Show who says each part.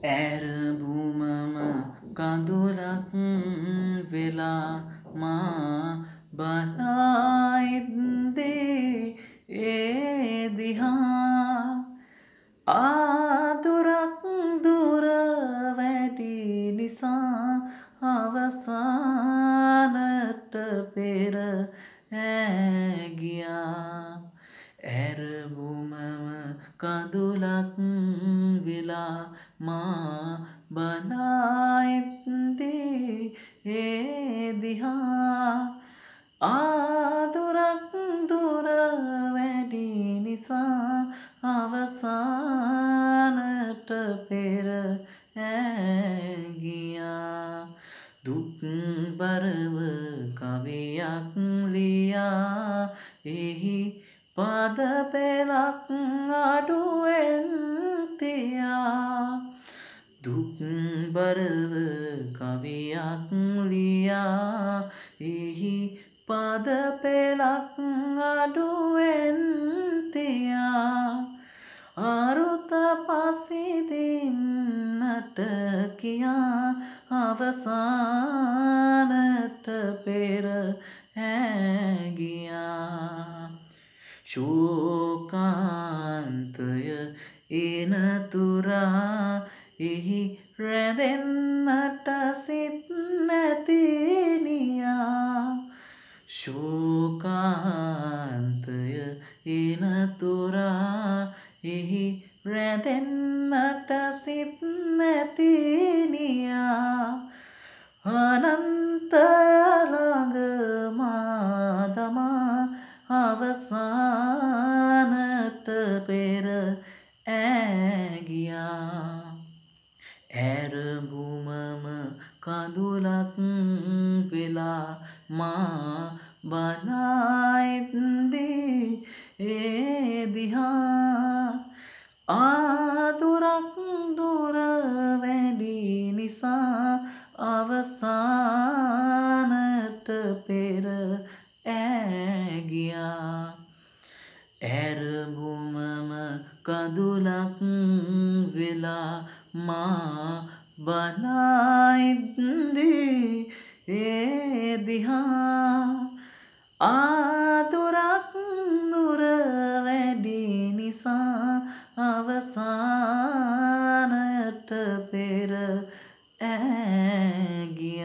Speaker 1: ඇරබුමම කඳුලක් වෙලා මා බලායිද්දේ ඒ දිහා ආදුරක් දුර වැඩි නිසා අවසානට පෙර ඇගියා. ඇරබුමම කඳුලක් වෙලා මා බලායිත්දී ඒ දිහා. ආදුරක් දුර වැඩි නිසා අවසානට පෙර ඇගියා. දුක්බරව කවියක් ලියා. එහි පද පෙලක් අඩුවෙන් තියා දුක්බරව කවියක් ලියා. එහි පද පෙලක් අඩුවෙන් තියා. අරුත පසිදින්නට කියා. අවසානට පෙර ඇගියා ශෝකාන්තය එනතුරා එහි රැඳෙන්නට සිත් නැතිනියා ශෝකාන්තය එනතුරා එහි රැඳෙන්නට සිත් නැතිනියා අනන්තයළඟ මාදමා අවසානට පෙර ඇගියා ඇරබුමම කඳුලක් වෙලා මා බලායිත්දී ඒ දිහා ආදුරක් දුර වැඩි නිසා අවසානට පෙර ඇගියා. ඇරබුමම කඳුලක් වෙලා මා බනයිද්දී ඒ දිහා ආදුරක් නුර වැඩි නිසා අවසානයට පෙර ඇගියා